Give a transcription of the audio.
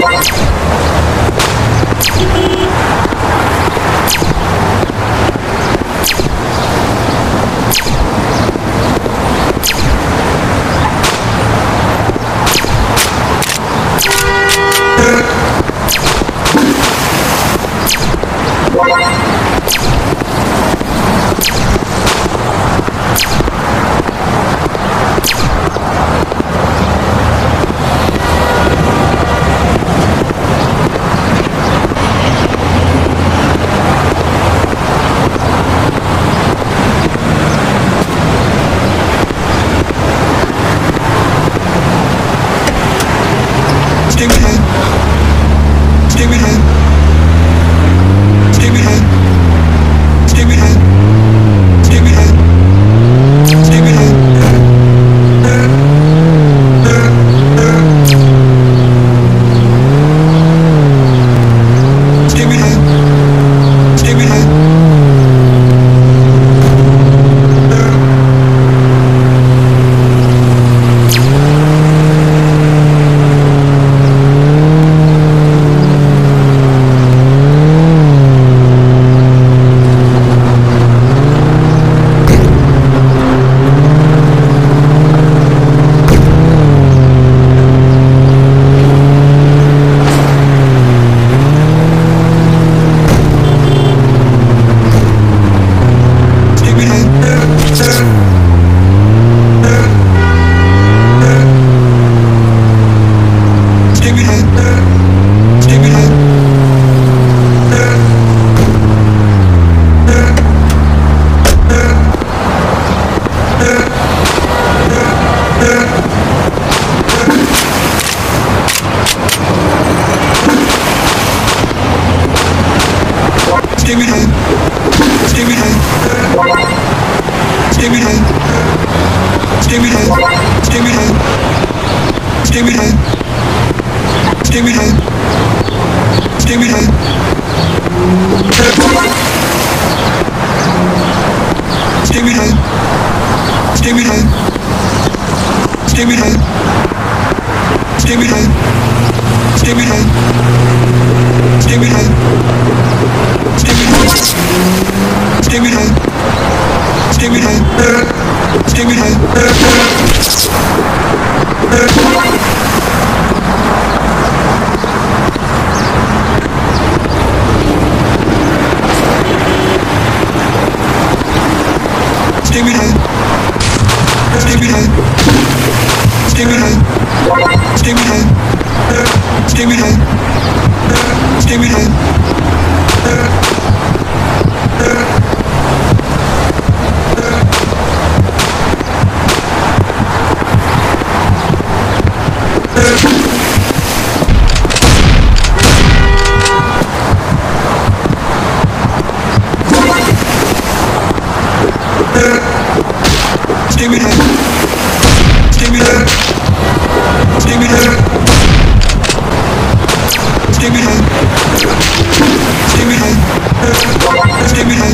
Thank you. Stimulate. Stimulate. Stimulate. Give me that give it. Give it in. जमी हमी हमी हम जमी हम